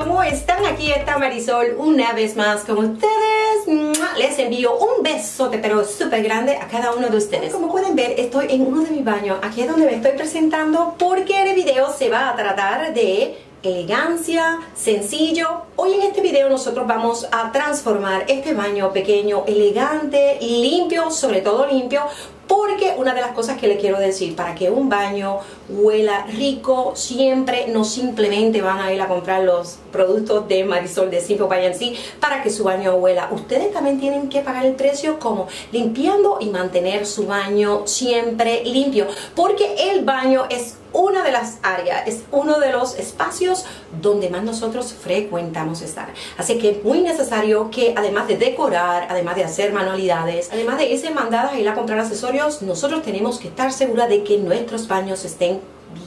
¿cómo están? Aquí está Marisol una vez más con ustedes. Les envío un besote pero súper grande a cada uno de ustedes. Como pueden ver, estoy en uno de mis baños. Aquí es donde me estoy presentando porque el video se va a tratar de elegancia, sencillo. Hoy en este video nosotros vamos a transformar este baño pequeño, elegante, limpio, sobre todo limpio, porque una de las cosas que le quiero decir, para que un baño huela rico, siempre no simplemente van a ir a comprar los productos de Marisol de Simple by para que su baño huela. Ustedes también tienen que pagar el precio como limpiando y mantener su baño siempre limpio, porque el baño es una de las áreas, es uno de los espacios donde más nosotros frecuentamos estar. Así que es muy necesario que además de decorar, además de hacer manualidades, además de irse mandadas a ir a comprar accesorios, nosotros tenemos que estar seguros de que nuestros baños estén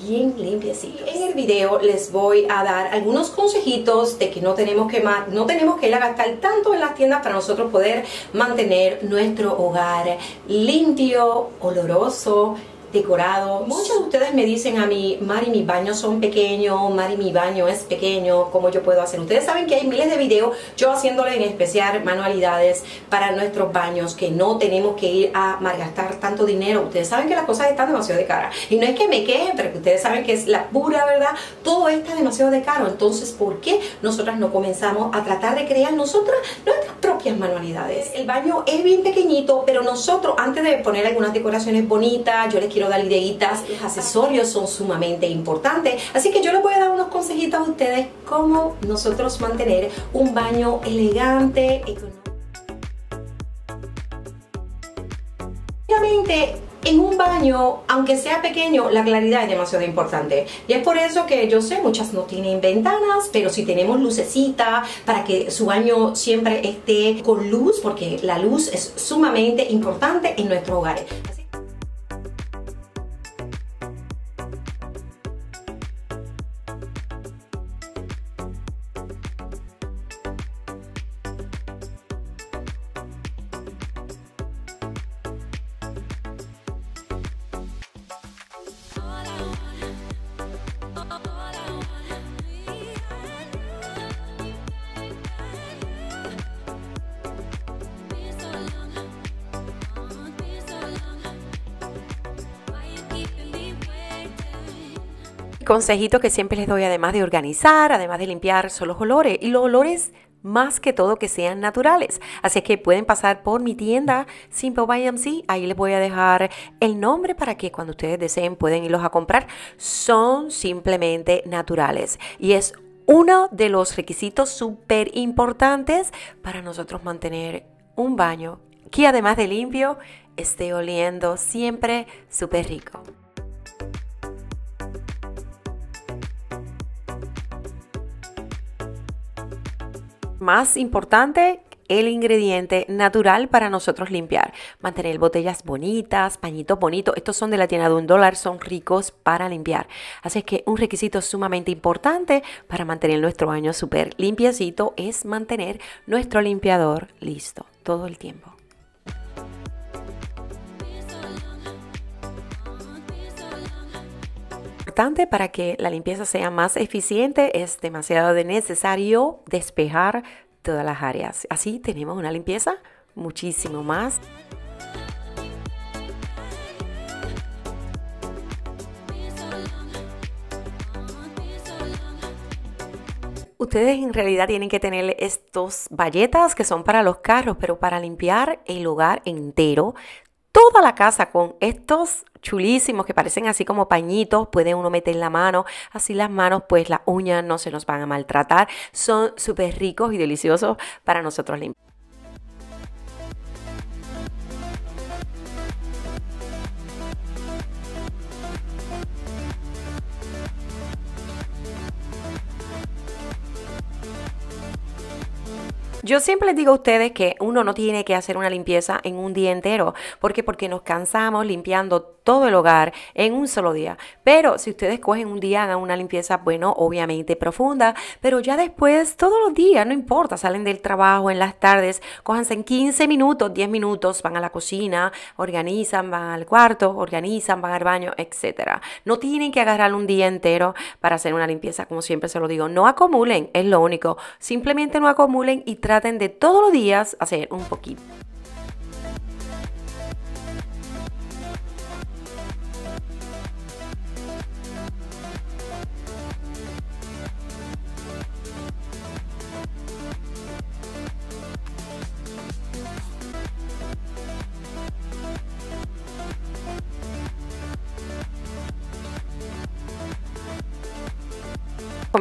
bien limpiecitos. En el video les voy a dar algunos consejitos de que no tenemos que, no tenemos que ir a gastar tanto en las tiendas para nosotros poder mantener nuestro hogar limpio, oloroso, decorado. Muchos de ustedes me dicen a mí, Mari, mis baños son pequeños, Mari, mi baño es pequeño, ¿cómo yo puedo hacer? Ustedes saben que hay miles de videos yo haciéndole en especial manualidades para nuestros baños, que no tenemos que ir a malgastar tanto dinero. Ustedes saben que las cosas están demasiado de cara. Y no es que me quejen, pero que ustedes saben que es la pura verdad. Todo está demasiado de caro. Entonces, ¿por qué nosotras no comenzamos a tratar de crear nosotras nuestras propias manualidades? El baño es bien pequeñito, pero nosotros, antes de poner algunas decoraciones bonitas, yo les quiero dar ideitas, los accesorios son sumamente importantes, así que yo les voy a dar unos consejitos a ustedes cómo nosotros mantener un baño elegante, Obviamente, en un baño, aunque sea pequeño, la claridad es demasiado importante. Y es por eso que yo sé, muchas no tienen ventanas, pero si tenemos lucecita para que su baño siempre esté con luz, porque la luz es sumamente importante en nuestro hogar. Consejito que siempre les doy, además de organizar, además de limpiar, son los olores. Y los olores más que todo que sean naturales. Así que pueden pasar por mi tienda Simple by MC. Ahí les voy a dejar el nombre para que cuando ustedes deseen pueden irlos a comprar. Son simplemente naturales. Y es uno de los requisitos súper importantes para nosotros mantener un baño que además de limpio esté oliendo siempre súper rico. Más importante, el ingrediente natural para nosotros limpiar. Mantener botellas bonitas, pañitos bonitos. Estos son de la tienda de un dólar, son ricos para limpiar. Así que un requisito sumamente importante para mantener nuestro baño súper limpiecito es mantener nuestro limpiador listo todo el tiempo. Para que la limpieza sea más eficiente es demasiado necesario despejar todas las áreas. Así tenemos una limpieza muchísimo más Ustedes en realidad tienen que tener estos valletas que son para los carros, pero para limpiar el hogar entero toda la casa con estos chulísimos que parecen así como pañitos, puede uno meter la mano, así las manos pues las uñas no se nos van a maltratar, son súper ricos y deliciosos para nosotros limpiar. Yo siempre les digo a ustedes que uno no tiene que hacer una limpieza en un día entero. ¿Por qué? Porque nos cansamos limpiando todo el hogar en un solo día. Pero si ustedes cogen un día, hagan una limpieza, bueno, obviamente profunda, pero ya después, todos los días, no importa, salen del trabajo en las tardes, cójanse en 15 minutos, 10 minutos, van a la cocina, organizan, van al cuarto, organizan, van al baño, etc. No tienen que agarrar un día entero para hacer una limpieza, como siempre se lo digo. No acumulen, es lo único. Simplemente no acumulen y traten de todos los días hacer un poquito.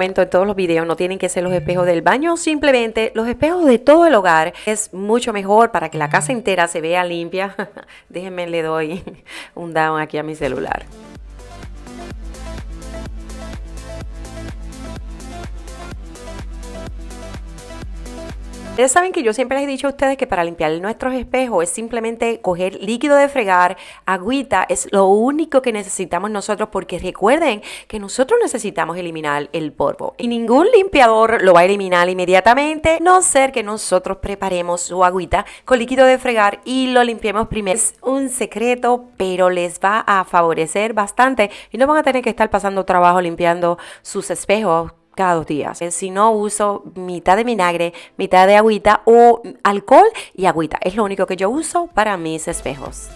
En todos los videos, no tienen que ser los espejos del baño, simplemente los espejos de todo el hogar es mucho mejor para que la casa entera se vea limpia. Déjenme le doy un down aquí a mi celular. Ustedes saben que yo siempre les he dicho a ustedes que para limpiar nuestros espejos es simplemente coger líquido de fregar, agüita, es lo único que necesitamos nosotros porque recuerden que nosotros necesitamos eliminar el polvo y ningún limpiador lo va a eliminar inmediatamente, no ser que nosotros preparemos su agüita con líquido de fregar y lo limpiemos primero. Es un secreto, pero les va a favorecer bastante y no van a tener que estar pasando trabajo limpiando sus espejos cada dos días. Eh, si no uso mitad de vinagre, mitad de agüita o alcohol y agüita. Es lo único que yo uso para mis espejos.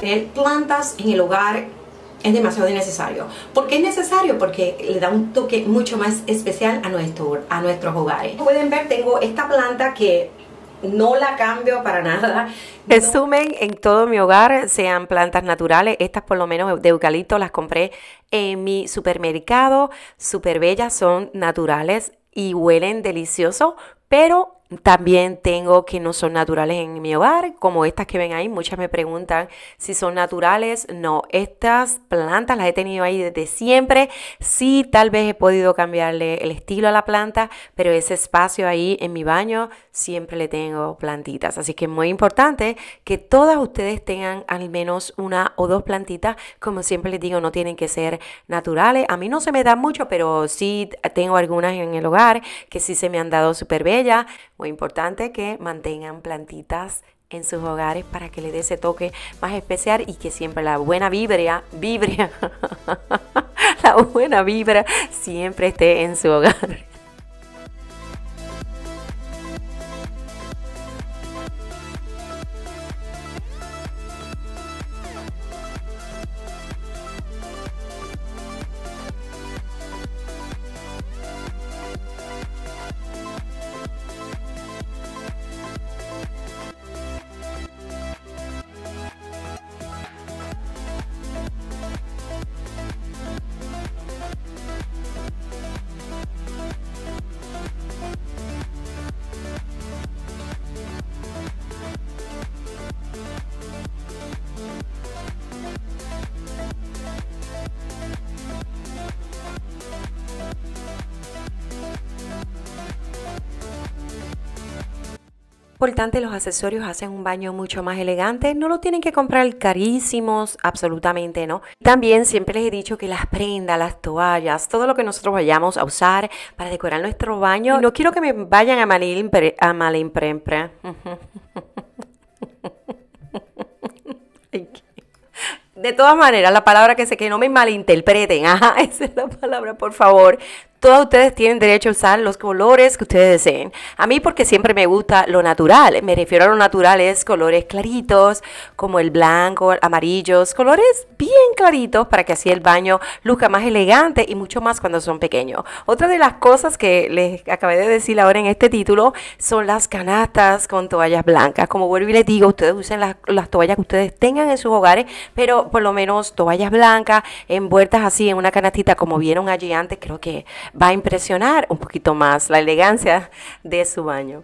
Tener plantas en el hogar es demasiado necesario. ¿Por qué es necesario? Porque le da un toque mucho más especial a, nuestro, a nuestros hogares. Pueden ver, tengo esta planta que no la cambio para nada. Resumen, en todo mi hogar sean plantas naturales. Estas por lo menos de eucalipto las compré en mi supermercado. Super bellas, son naturales y huelen delicioso, pero también tengo que no son naturales en mi hogar, como estas que ven ahí. Muchas me preguntan si son naturales. No, estas plantas las he tenido ahí desde siempre. Sí, tal vez he podido cambiarle el estilo a la planta, pero ese espacio ahí en mi baño siempre le tengo plantitas. Así que es muy importante que todas ustedes tengan al menos una o dos plantitas. Como siempre les digo, no tienen que ser naturales. A mí no se me dan mucho, pero sí tengo algunas en el hogar que sí se me han dado súper bellas. Muy importante que mantengan plantitas en sus hogares para que le dé ese toque más especial y que siempre la buena vibra, vibra, la buena vibra siempre esté en su hogar. Importante, los accesorios hacen un baño mucho más elegante. No lo tienen que comprar carísimos, absolutamente no. También siempre les he dicho que las prendas, las toallas, todo lo que nosotros vayamos a usar para decorar nuestro baño, no quiero que me vayan a malimpre, a malimprempre. De todas maneras, la palabra que sé que no me malinterpreten, ajá, esa es la palabra, por favor todos ustedes tienen derecho a usar los colores que ustedes deseen. A mí porque siempre me gusta lo natural. Me refiero a lo natural es colores claritos, como el blanco, amarillos, colores bien claritos para que así el baño luzca más elegante y mucho más cuando son pequeños. Otra de las cosas que les acabé de decir ahora en este título son las canastas con toallas blancas. Como vuelvo y les digo, ustedes usen las, las toallas que ustedes tengan en sus hogares, pero por lo menos toallas blancas envueltas así en una canastita como vieron allí antes, creo que va a impresionar un poquito más la elegancia de su baño.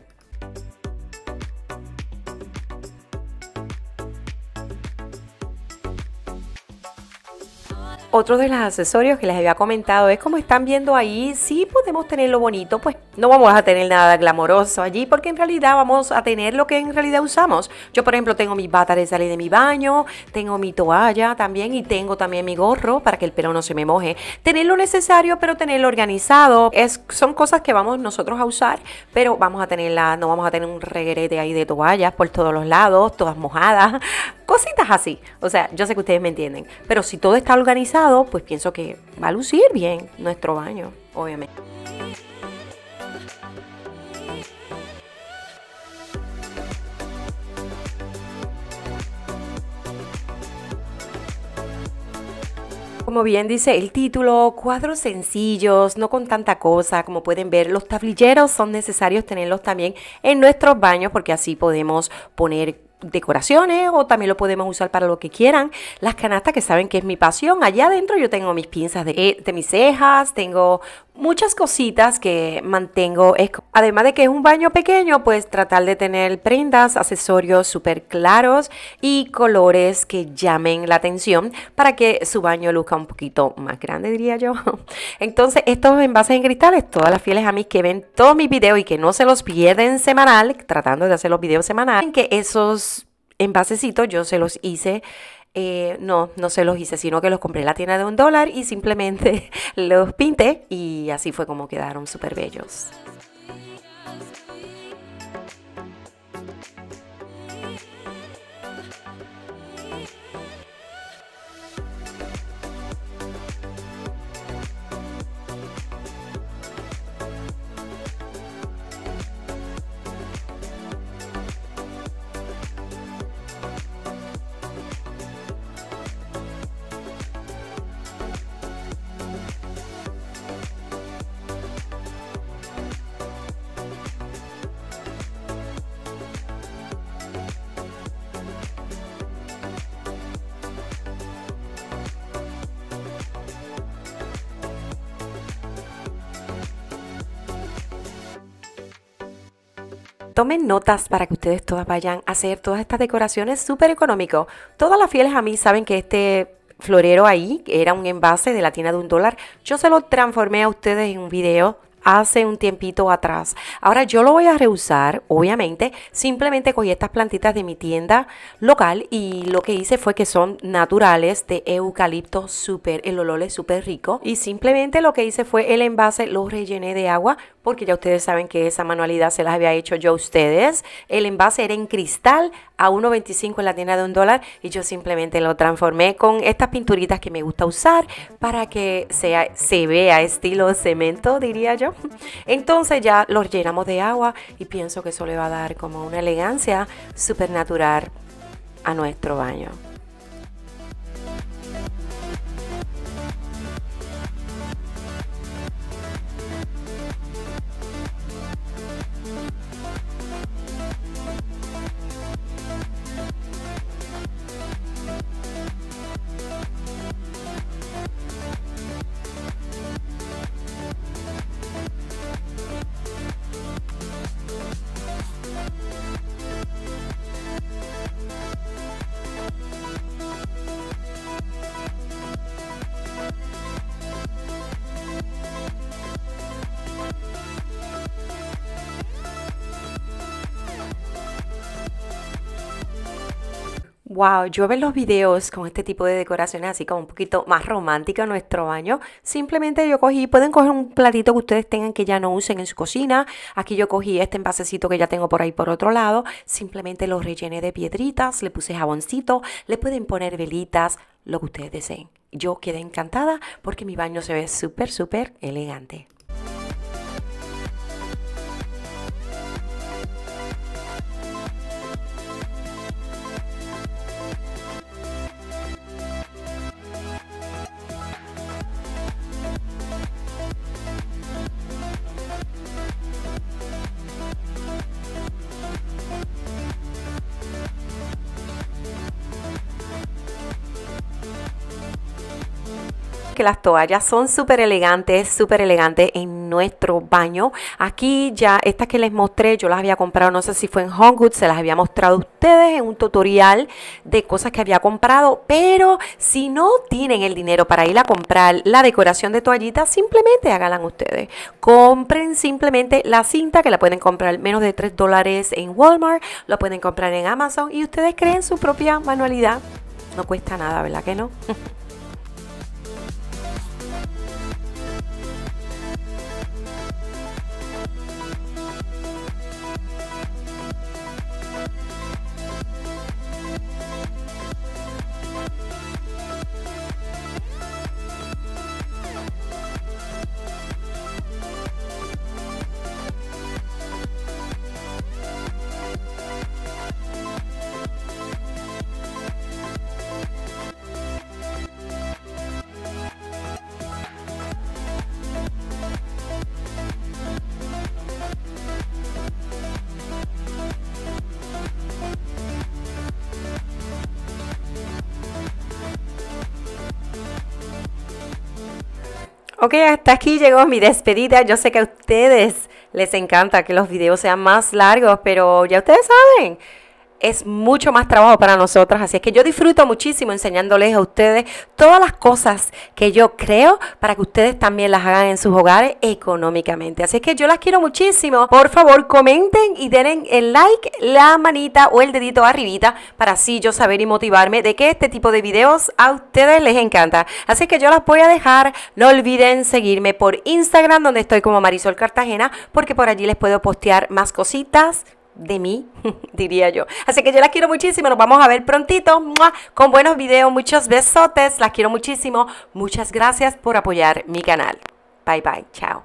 otro de los accesorios que les había comentado es como están viendo ahí, sí podemos tener lo bonito, pues no vamos a tener nada glamoroso allí porque en realidad vamos a tener lo que en realidad usamos. Yo por ejemplo tengo mi bata de salir de mi baño, tengo mi toalla también y tengo también mi gorro para que el pelo no se me moje. Tener lo necesario pero tenerlo organizado es, son cosas que vamos nosotros a usar, pero vamos a tenerla, no vamos a tener un reguerete ahí de toallas por todos los lados, todas mojadas, cositas así. O sea, yo sé que ustedes me entienden, pero si todo está organizado, pues pienso que va a lucir bien nuestro baño, obviamente. Como bien dice el título, cuadros sencillos, no con tanta cosa, como pueden ver, los tablilleros son necesarios tenerlos también en nuestros baños porque así podemos poner decoraciones o también lo podemos usar para lo que quieran. Las canastas que saben que es mi pasión. Allá adentro yo tengo mis pinzas de, de mis cejas, tengo muchas cositas que mantengo. Además de que es un baño pequeño, pues tratar de tener prendas, accesorios súper claros y colores que llamen la atención para que su baño luzca un poquito más grande, diría yo. Entonces, estos envases en cristales, todas las fieles a mí que ven todos mis videos y que no se los pierden semanal, tratando de hacer los videos semanales, que esos envasecitos yo se los hice eh, no, no se los hice, sino que los compré en la tienda de un dólar y simplemente los pinté y así fue como quedaron súper bellos. Tomen notas para que ustedes todas vayan a hacer todas estas decoraciones súper económico. Todas las fieles a mí saben que este florero ahí, era un envase de la tienda de un dólar, yo se lo transformé a ustedes en un video hace un tiempito atrás. Ahora yo lo voy a reusar, obviamente. Simplemente cogí estas plantitas de mi tienda local y lo que hice fue que son naturales de eucalipto súper, el olor es súper rico. Y simplemente lo que hice fue el envase, lo rellené de agua porque ya ustedes saben que esa manualidad se las había hecho yo a ustedes. El envase era en cristal a 1.25 en la tienda de un dólar y yo simplemente lo transformé con estas pinturitas que me gusta usar para que sea, se vea estilo cemento, diría yo. Entonces ya los llenamos de agua y pienso que eso le va a dar como una elegancia súper natural a nuestro baño. Wow, yo veo los videos con este tipo de decoraciones así como un poquito más romántica nuestro baño. Simplemente yo cogí, pueden coger un platito que ustedes tengan que ya no usen en su cocina. Aquí yo cogí este envasecito que ya tengo por ahí por otro lado. Simplemente lo rellené de piedritas, le puse jaboncito, le pueden poner velitas, lo que ustedes deseen. Yo quedé encantada porque mi baño se ve súper, súper elegante. Que las toallas son súper elegantes, súper elegantes en nuestro baño. Aquí ya estas que les mostré, yo las había comprado, no sé si fue en Home Goods, se las había mostrado a ustedes en un tutorial de cosas que había comprado, pero si no tienen el dinero para ir a comprar la decoración de toallitas, simplemente háganla ustedes. Compren simplemente la cinta que la pueden comprar menos de 3 dólares en Walmart, lo pueden comprar en Amazon y ustedes creen su propia manualidad. No cuesta nada, ¿verdad que no? Ok, hasta aquí llegó mi despedida. Yo sé que a ustedes les encanta que los videos sean más largos, pero ya ustedes saben, es mucho más trabajo para nosotros. Así es que yo disfruto muchísimo enseñándoles a ustedes todas las cosas que yo creo para que ustedes también las hagan en sus hogares económicamente. Así es que yo las quiero muchísimo. Por favor, comenten y den el like, la manita o el dedito arribita para así yo saber y motivarme de que este tipo de videos a ustedes les encanta. Así que yo las voy a dejar. No olviden seguirme por Instagram donde estoy como Marisol Cartagena porque por allí les puedo postear más cositas de mí, diría yo. Así que yo las quiero muchísimo, nos vamos a ver prontito con buenos videos, muchos besotes, las quiero muchísimo. Muchas gracias por apoyar mi canal. Bye bye, chao.